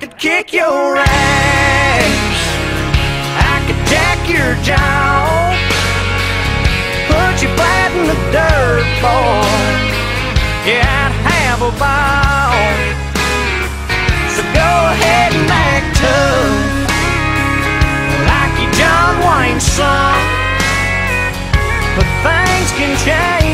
could kick your ass. I could jack your jaw. Put you flat in the dirt, boy. Yeah, I'd have a ball. So go ahead and act tough. Like you John Wayne's son. But things can change